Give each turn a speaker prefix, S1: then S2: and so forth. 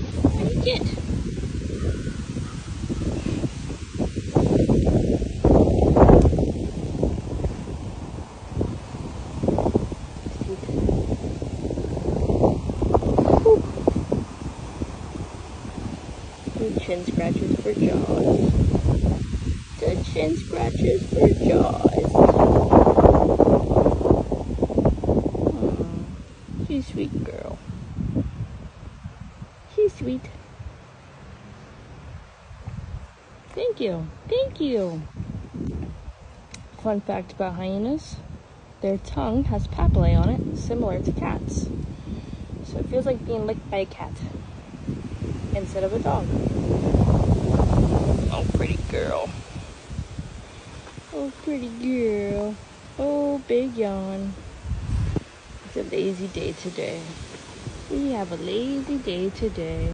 S1: You get? Chin scratches for Jaws. The chin scratches for Jaws. Aw, she's sweet girl. Sweet. Thank you. Thank you. Fun fact about hyenas their tongue has papillae on it, similar to cats. So it feels like being licked by a cat instead of a dog. Oh, pretty girl. Oh, pretty girl. Oh, big yawn. It's a lazy day today. We have a lazy day today.